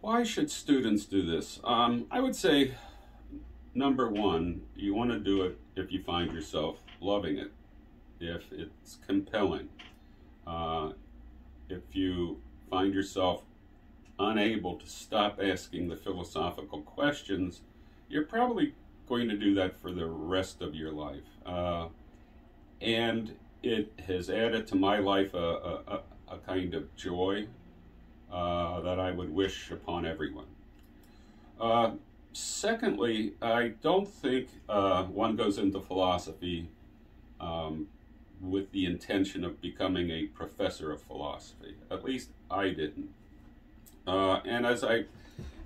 Why should students do this? Um, I would say, number one, you want to do it if you find yourself loving it, if it's compelling. Uh, if you find yourself unable to stop asking the philosophical questions, you're probably going to do that for the rest of your life. Uh, and it has added to my life a, a, a kind of joy uh, that I would wish upon everyone. Uh, secondly, I don't think uh, one goes into philosophy um, with the intention of becoming a professor of philosophy. At least I didn't. Uh, and as I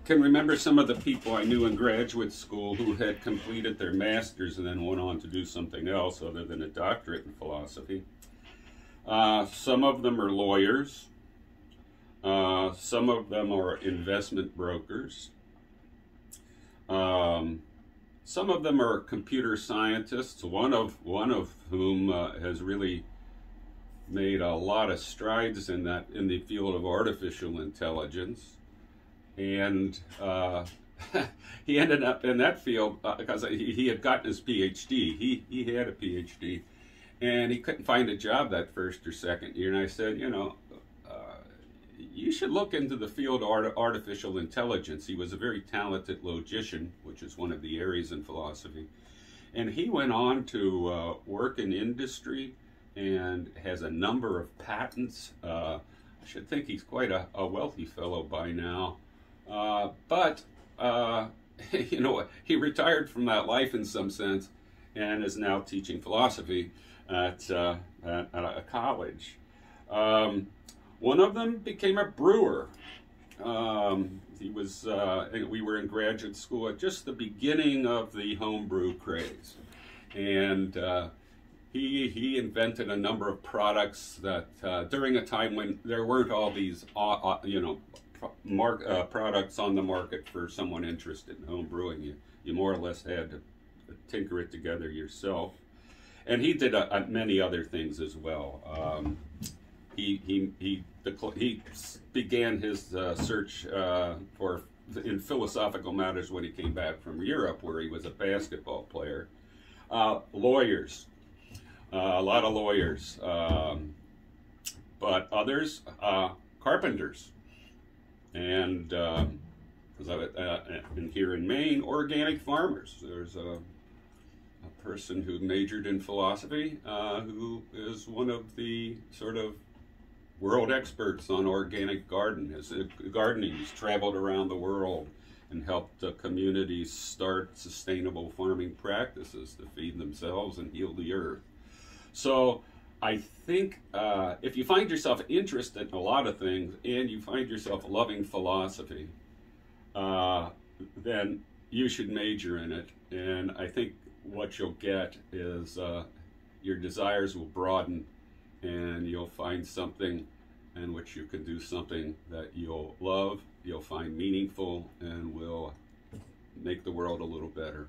can remember some of the people I knew in graduate school who had completed their master's and then went on to do something else other than a doctorate in philosophy. Uh, some of them are lawyers. Uh, some of them are investment brokers. Um, some of them are computer scientists. One of one of whom uh, has really made a lot of strides in that in the field of artificial intelligence and uh, he ended up in that field because uh, he, he, had gotten his PhD. He he had a PhD, and he couldn't find a job that first or second year. And I said, you know, you should look into the field of art, artificial intelligence. He was a very talented logician, which is one of the areas in philosophy, and he went on to uh, work in industry and has a number of patents. Uh, I should think he's quite a, a wealthy fellow by now. Uh, but, uh, you know, he retired from that life in some sense and is now teaching philosophy at, uh, at, a college. Um, one of them became a brewer. Um, he was, uh, we were in graduate school at just the beginning of the homebrew craze. And uh, he, he invented a number of products that uh, during a time when there weren't all these, you know, mark, uh, products on the market for someone interested in home brewing. You, you more or less had to tinker it together yourself. And he did uh, uh many other things as well. Um, he, he, he, he began his uh, search uh, for in philosophical matters when he came back from Europe, where he was a basketball player. Uh, lawyers, a lot of lawyers, um, but others, carpenters and uh, uh, here in Maine, organic farmers. There's a, a person who majored in philosophy uh, who is one of the sort of world experts on organic garden. His, uh, gardening. He's traveled around the world and helped uh, communities start sustainable farming practices to feed themselves and heal the earth. So I think uh, if you find yourself interested in a lot of things and you find yourself loving philosophy, uh, then you should major in it. And I think what you'll get is uh, your desires will broaden and you'll find something in which you can do something that you'll love, you'll find meaningful, and will make the world a little better.